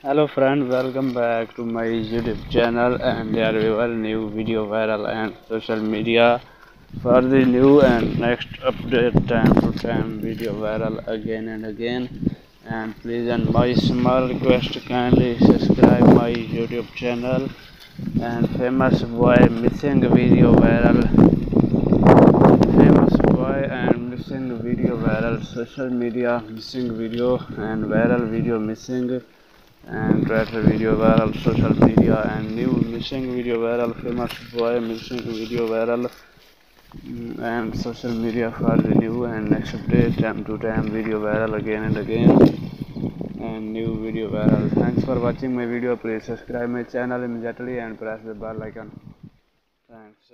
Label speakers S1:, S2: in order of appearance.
S1: hello friend welcome back to my youtube channel and there we were new video viral and social media for the new and next update time to time video viral again and again. And please and my small request kindly subscribe my youtube channel and famous boy missing video viral. Famous boy and missing video viral social media missing video and viral video missing and Twitter video viral social media and new missing video viral famous boy missing video viral. Mm, and social media for new and next update time to time video viral again and again. And new video viral. Thanks for watching my video please subscribe my channel immediately and press the bell icon. Thanks